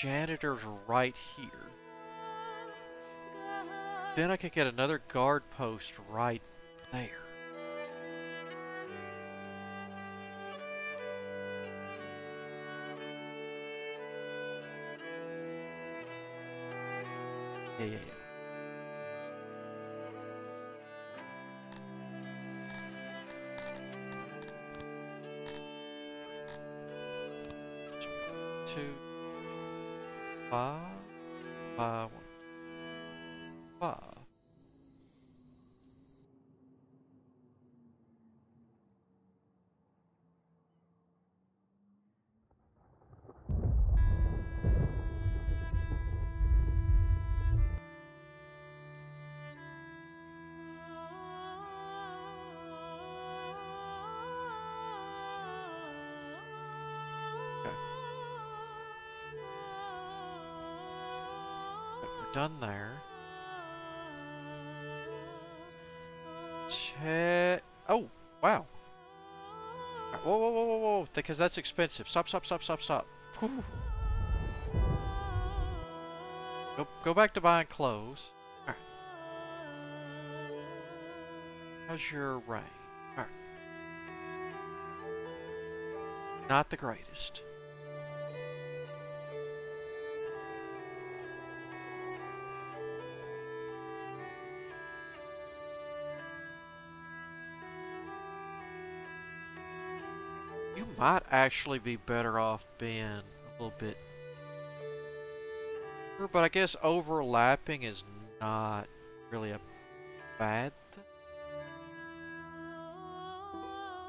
janitor's right here. Then I could get another guard post right there. Yeah, yeah, yeah. Done there. Check. Oh, wow. Alright, Whoa, whoa, whoa, whoa, whoa. Because that's expensive. Stop, stop, stop, stop, stop. Whew. Go, go back to buying clothes. Alright. How's your range? Alright. Not the greatest. Might actually be better off being a little bit. But I guess overlapping is not really a bad thing.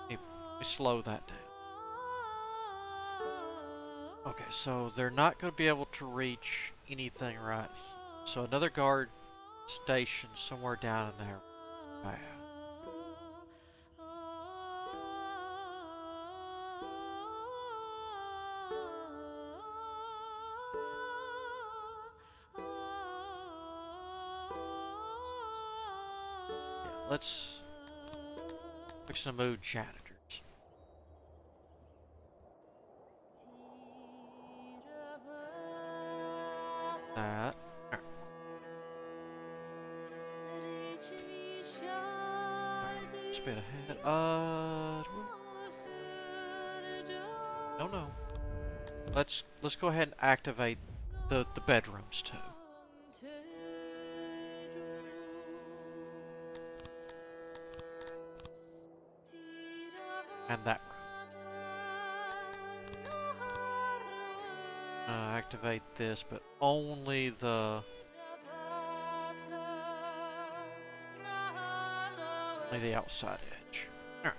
Me, slow that down. Okay, so they're not going to be able to reach anything right here. So another guard station somewhere down in there. The mood janitors. That. Spin ahead. Uh. No, no. Let's let's go ahead and activate the the bedrooms too. And that. Uh, activate this, but only the only the outside edge. Alright.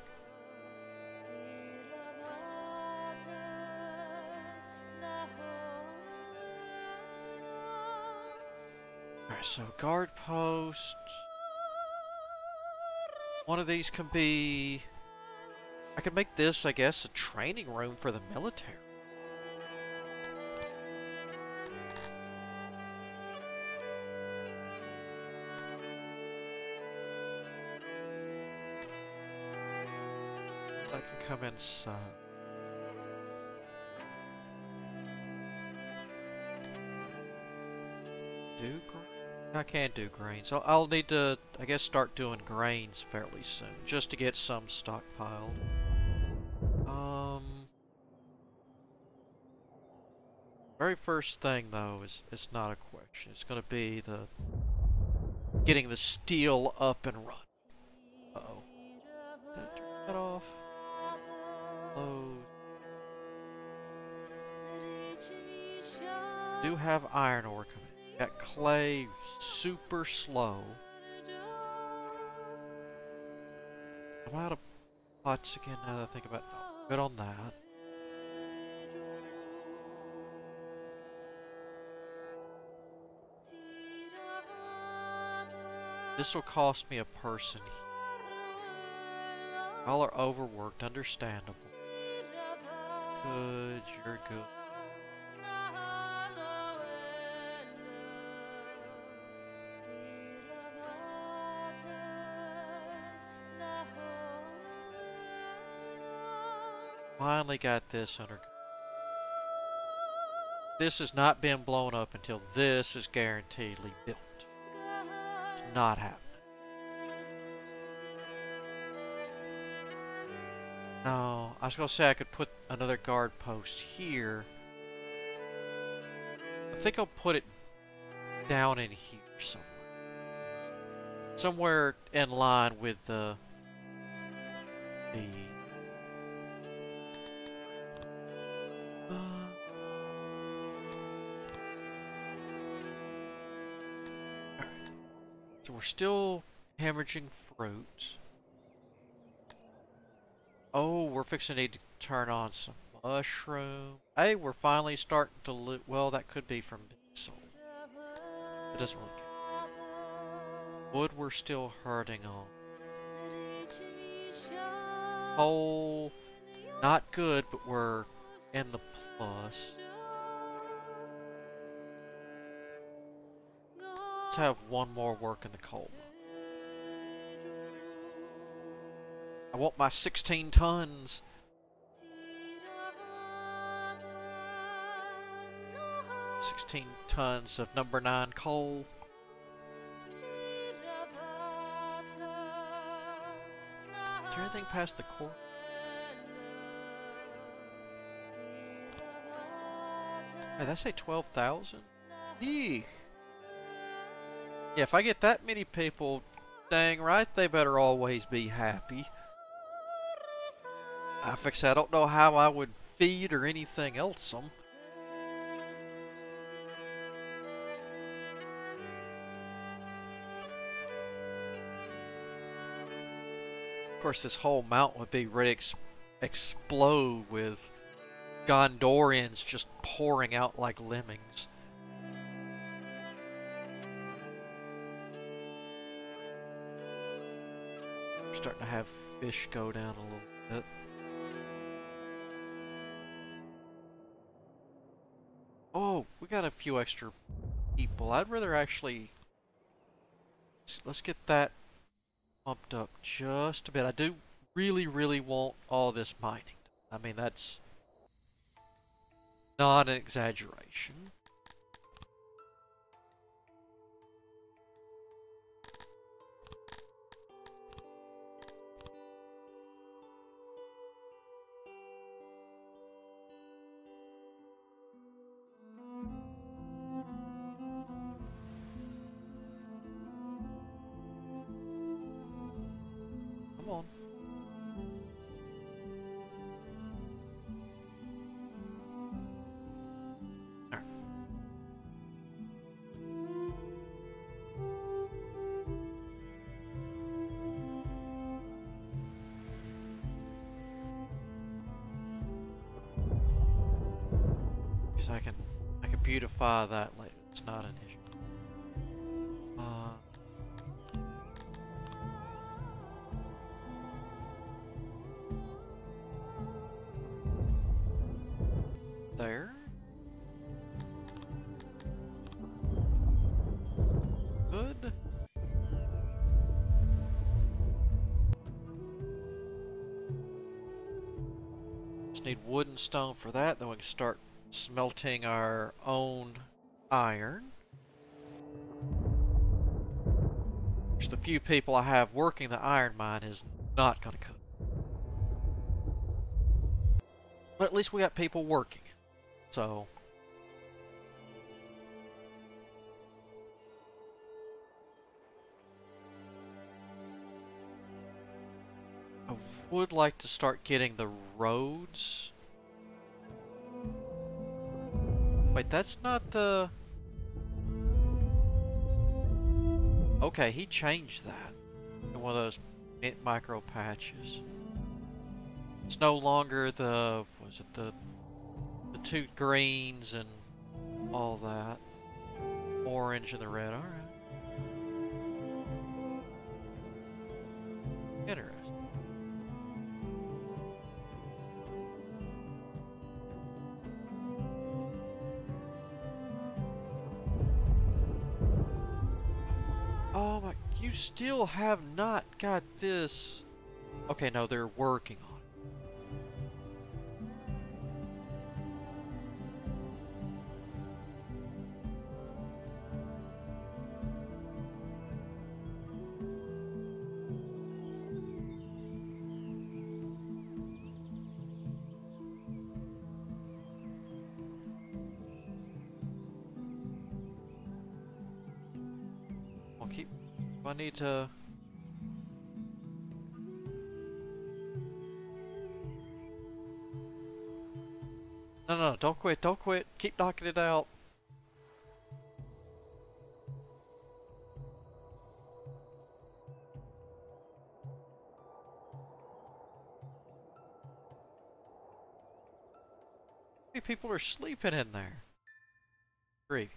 Alright, so guard post. One of these can be. I could make this, I guess, a training room for the military. I can come inside. Do? I can't do grains. I'll, I'll need to, I guess, start doing grains fairly soon, just to get some stockpiled. First thing though is it's not a question. It's gonna be the getting the steel up and running. Uh oh. Turn that off? Close. Do have iron ore coming. Got clay super slow. I'm out of pots again now that I think about it. Good on that. This will cost me a person. Y'all are overworked, understandable. Good, you're good. Finally got this under. This has not been blown up until this is guaranteedly built. Not happening. No, I was gonna say I could put another guard post here. I think I'll put it down in here somewhere. Somewhere in line with the still hemorrhaging fruit. Oh, we're fixing to need to turn on some mushroom. Hey, we're finally starting to loot. Well, that could be from being. It doesn't really count. Wood we're still hurting on. Coal, not good, but we're in the plus. Have one more work in the coal. I want my 16 tons. Sixteen tons of number nine coal. Is there anything past the core? Hey, I say 12,000? Eek. If I get that many people, dang right, they better always be happy. I fix I don't know how I would feed or anything else them. Of course, this whole mountain would be ready to ex explode with Dondorians just pouring out like lemmings. Starting to have fish go down a little bit. Oh, we got a few extra people. I'd rather actually... Let's get that pumped up just a bit. I do really, really want all this mining. I mean, that's not an exaggeration. Because I can, I can beautify that later. It's not an issue. Uh, there. Good. Just need wood and stone for that, then we can start smelting our own iron. Which the few people I have working the iron mine is not going to cut. But at least we got people working it. So. I would like to start getting the roads. Wait, that's not the... Okay, he changed that in one of those mi- micro patches. It's no longer the was it the the two greens and all that orange and the red. All have not got this. Okay, no, they're working on it. I need to No, no, don't quit, don't quit. Keep knocking it out. People are sleeping in there? Three,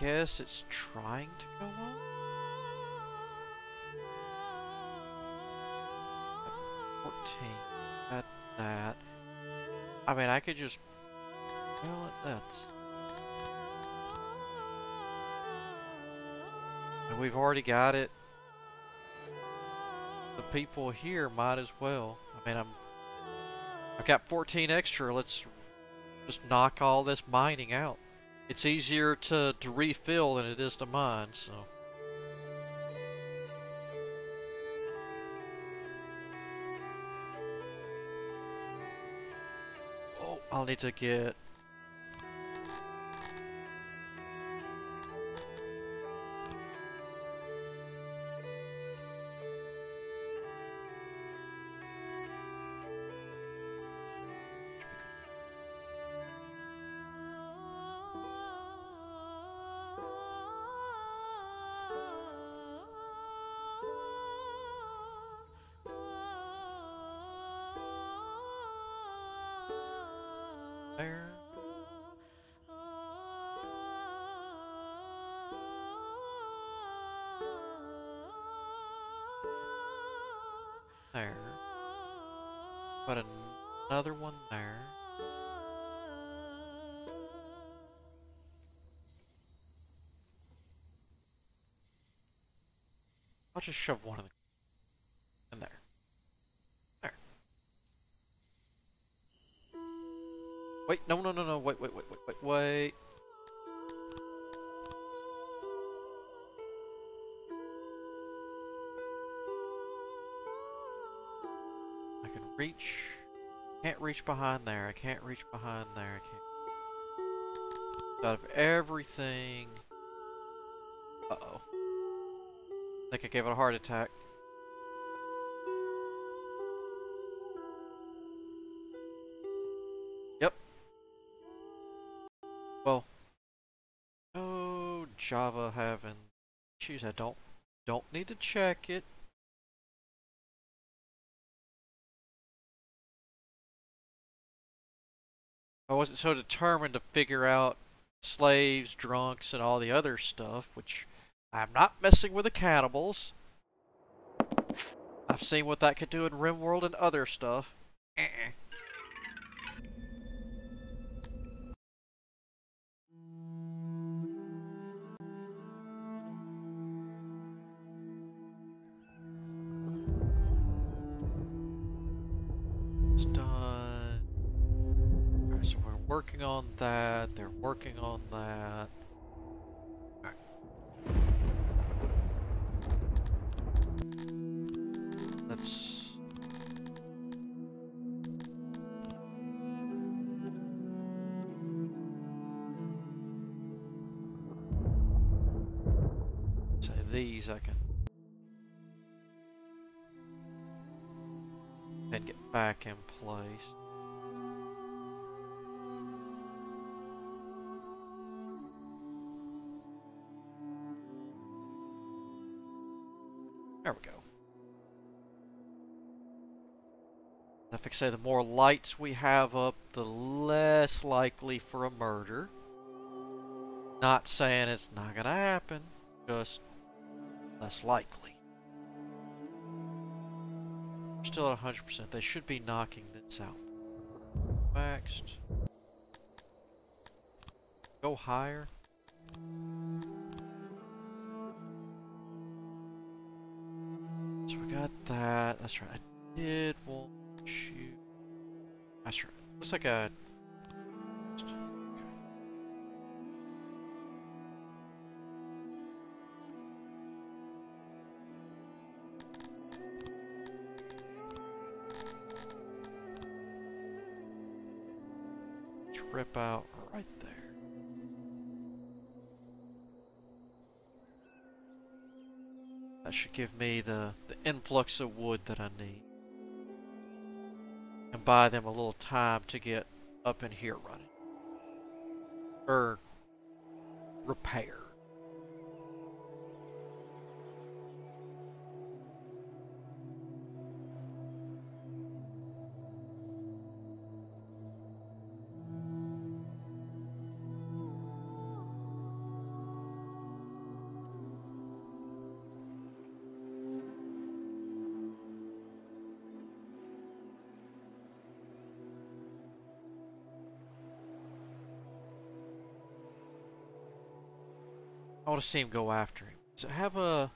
guess it's trying to go on. Fourteen. At that. I mean, I could just. Well, that's. And we've already got it. The people here might as well. I mean, I'm. I've got 14 extra. Let's just knock all this mining out. It's easier to, to refill than it is to mine, so. Oh, I'll need to get... There. Put another one there. I'll just shove one in, the, in there. There. Wait, no, no, no, no, reach behind there. I can't reach behind there. I can't. Out of everything. Uh oh. I think I gave it a heart attack. Yep. Well. Oh, Java having issues. I don't don't need to check it. I wasn't so determined to figure out slaves, drunks, and all the other stuff, which I'm not messing with the cannibals. I've seen what that could do in RimWorld and other stuff. It's working on that. They're working on that. Let's. Say these I can. And get back in place. If I say the more lights we have up, the less likely for a murder. Not saying it's not gonna happen, just less likely. Still at 100%. They should be knocking this out. Maxed. Go higher. So we got that. That's right. I did want. Astro. Looks like a rip out right there. That should give me the, the influx of wood that I need. Buy them a little time to get up in here running. Or repair. I want to see him go after him. It have a...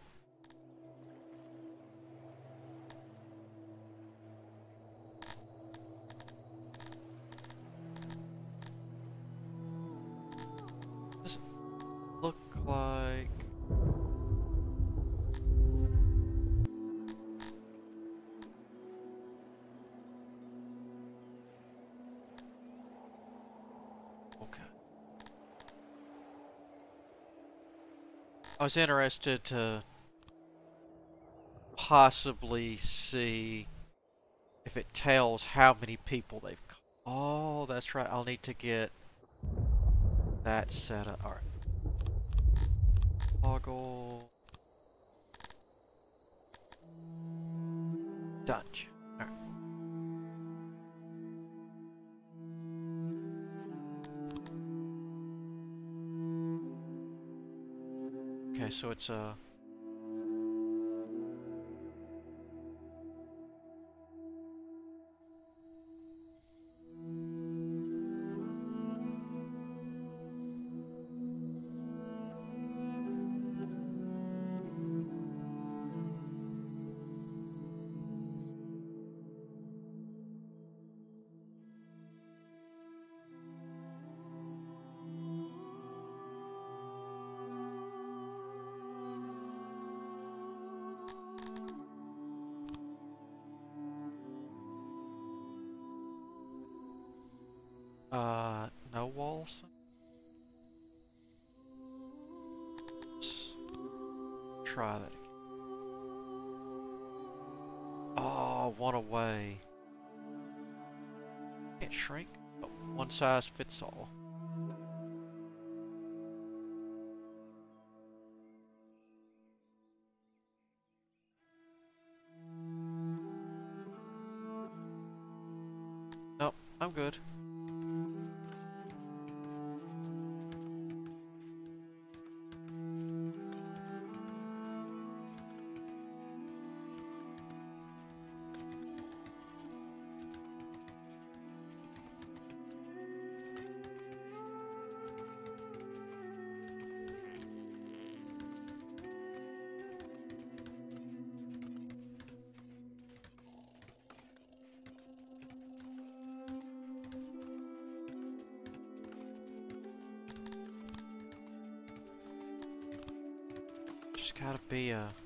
I was interested to possibly see if it tells how many people they've. Oh, that's right. I'll need to get that set up. All right. Toggle. Dungeon. So it's uh uh no walls. Let's try that again. Oh, one away. Can't shrink. Oh, one size fits all. Gotta be a.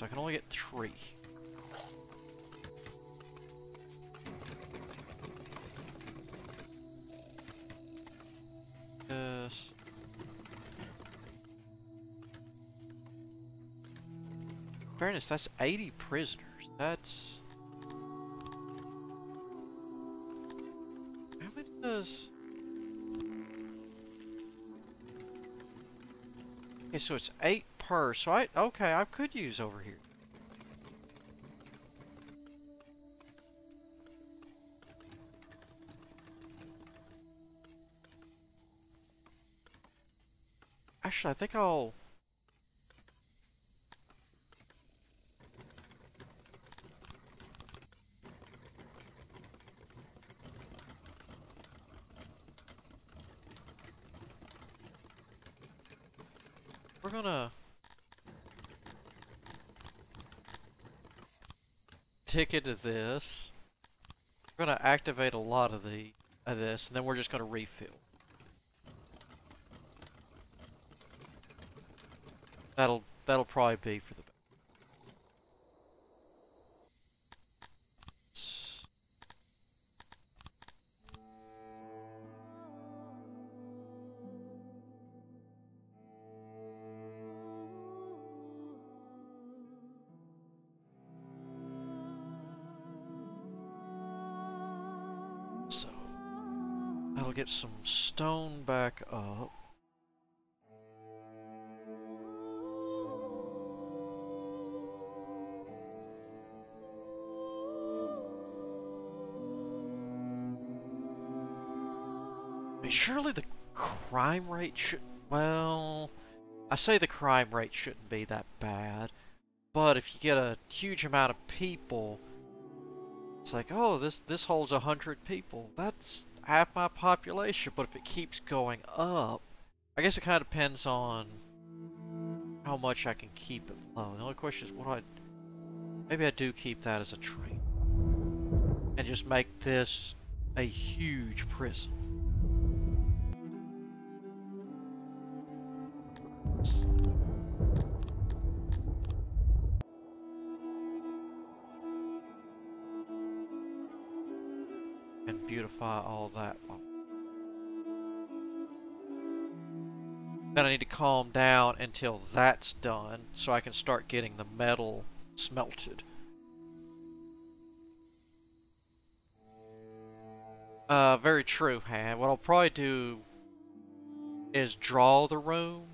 so I can only get three. Yes. Fairness, that's 80 prisoners. That's... How many does... Okay, so it's 8 per, so I... Okay, I could use over here. Actually, I think I'll... we're gonna ticket to this. We're gonna activate a lot of the of this, and then we're just gonna refill. That'll that'll probably be for get some stone back up. I mean, surely the crime rate should. Well, I say the crime rate shouldn't be that bad, but if you get a huge amount of people, it's like, oh, this this holds a hundred people. That's half my population. But if it keeps going up, I guess it kind of depends on how much I can keep it low. The only question is, what I? Maybe I do keep that as a trait, and just make this a huge prison. And all that. Then I need to calm down until that's done so I can start getting the metal smelted. Uh, very true, Han. What I'll probably do is draw the room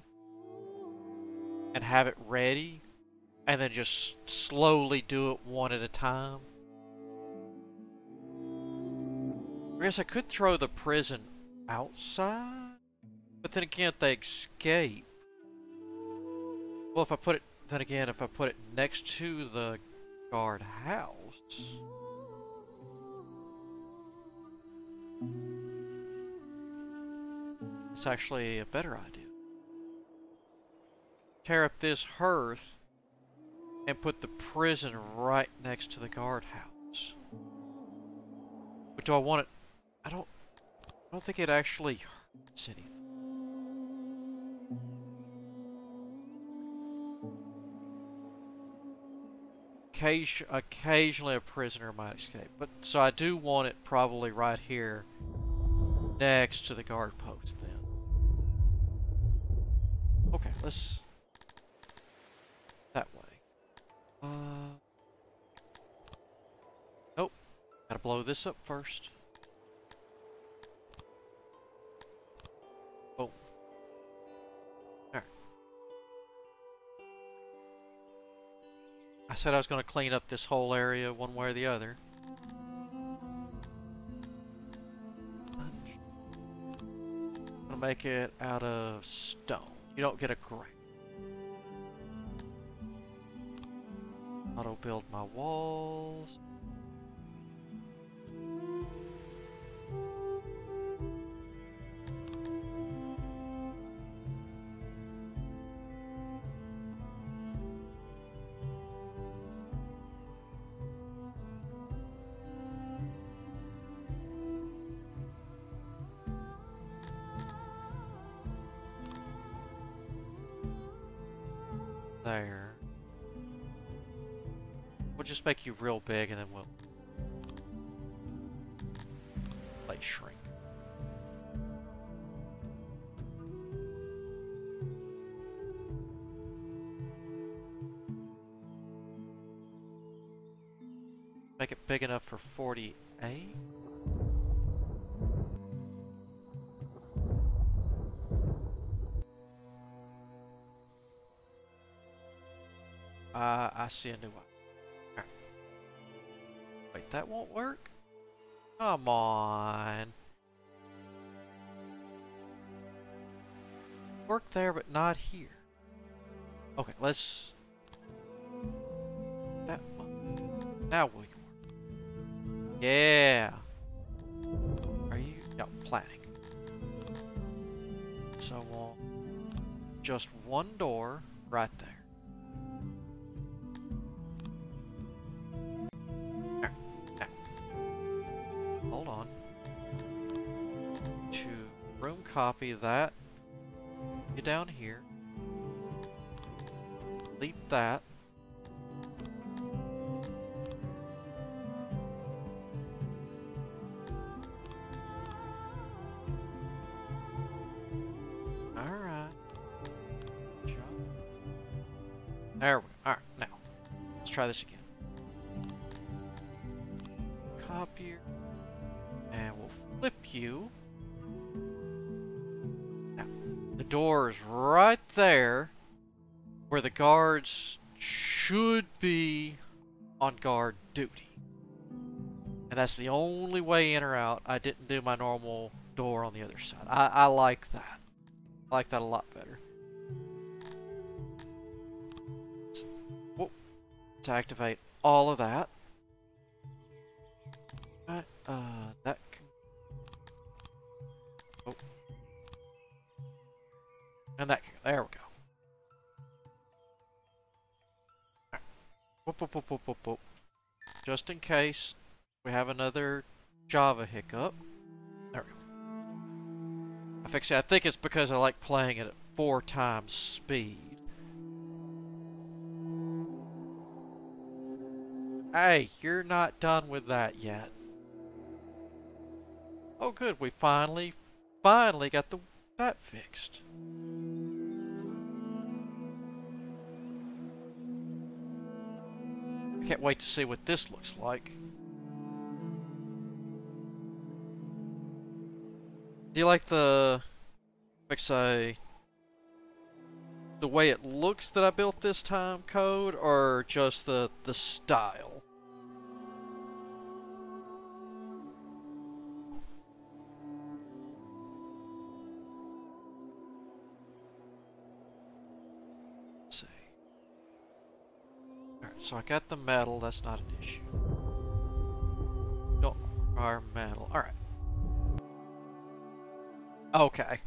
and have it ready and then just slowly do it one at a time. I guess I could throw the prison outside, but then again, if they escape. Well, if I put it, then again, if I put it next to the guard house. It's actually a better idea. Tear up this hearth and put the prison right next to the guardhouse. But do I want it? I don't. I don't think it actually hurts anything. Occasion, occasionally a prisoner might escape, but so I do want it probably right here next to the guard post then. Okay, let's that way. Uh Nope. Gotta blow this up first. Said I was gonna clean up this whole area one way or the other. I'm Gonna make it out of stone. You don't get a grate. Auto build my walls. There. We'll just make you real big and then we'll like shrink. Make it big enough for 48. I see a new one. Wait, that won't work? Come on. Work there, but not here. Okay, let's... That one. Now can work. Yeah. Are you... No, planning. So, uh, just one door right. There. Copy that. Get down here. Delete that. Alright. There we now. Let's try this again. Guards should be on guard duty. And that's the only way in or out. I didn't do my normal door on the other side. I, I like that. I like that a lot better. To activate all of that. Uh, that. Oh. And that. There we go. Whoop, whoop, whoop, whoop. Just in case we have another Java hiccup. There we go. I fix it. I think it's because I like playing it at four times speed. Hey, you're not done with that yet. Oh good, we finally, finally got the that fixed. Can't wait to see what this looks like. Do you like the, like say, the way it looks that I built this time code, or just the the style? So I got the metal, that's not an issue. Don't require metal. Alright. Okay.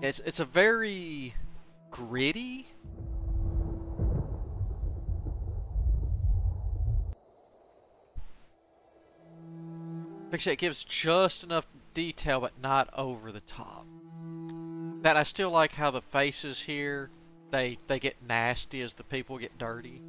It's it's a very gritty Actually, it gives just enough detail, but not over the top. That I still like how the faces here, they they get nasty as the people get dirty.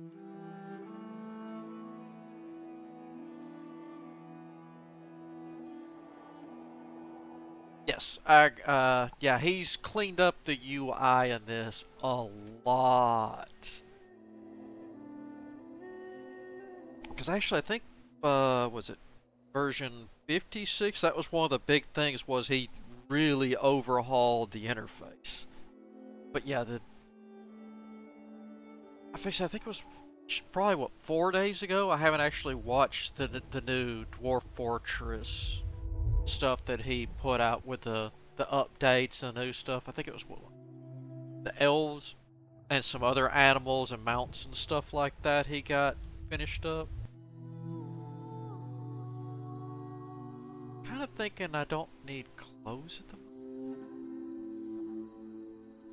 Yes, I, uh, yeah, he's cleaned up the UI in this a lot. Because actually, I think, uh, was it version 56? That was one of the big things was he really overhauled the interface. But yeah, the... I think, I think it was probably, what, four days ago? I haven't actually watched the, the new Dwarf Fortress stuff that he put out with the the updates and the new stuff. I think it was what, the elves and some other animals and mounts and stuff like that he got finished up. Kind of thinking I don't need clothes at the moment.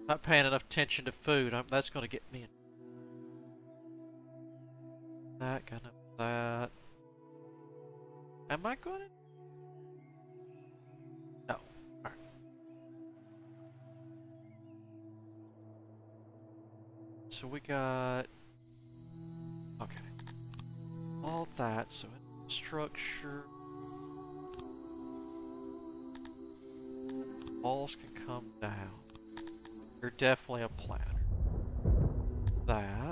Not paying enough attention to food. I'm, that's going to get me in. That, gonna that. Am I going to So we got... Okay. All that, so structure... Walls can come down. You're definitely a planner. That.